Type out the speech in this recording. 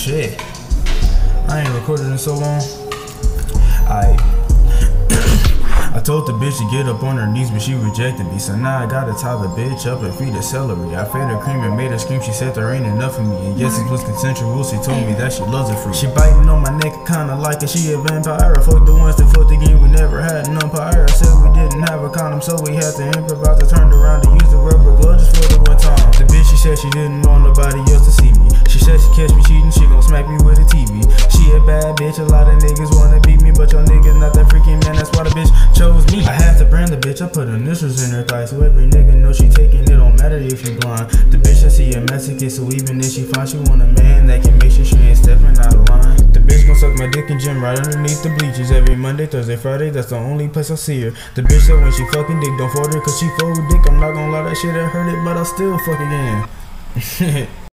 shit. I ain't recorded in so long. I I told the bitch to get up on her knees, but she rejected me. So now I gotta tie the bitch up and feed her celery. I fed her cream and made her scream. She said there ain't enough of me. And yes, it was consensual. She told me that she loves it free. She biting on my neck, kinda like it. She a vampire. Fuck the ones that fucked again. We never had an umpire. I said we didn't have a condom, so we had to improvise. I turned around to use the rubber glove just for the one time. The bitch, she said she didn't want nobody else to see me. Bitch, a lot of niggas wanna beat me, but your niggas not that freaking man. That's why the bitch chose me. I had to brand the bitch, I put initials in her thighs, so every nigga know she taking it. Don't matter if you blind. The bitch I see a masochist, so even if she fine, she want a man that can make sure she ain't stepping out of line. The bitch gon' suck my dick in gym right underneath the bleachers every Monday, Thursday, Friday. That's the only place I see her. The bitch that when she fucking dick, don't fold her, cause she fold dick. I'm not gonna lie, that shit I heard it, but I still fuck again.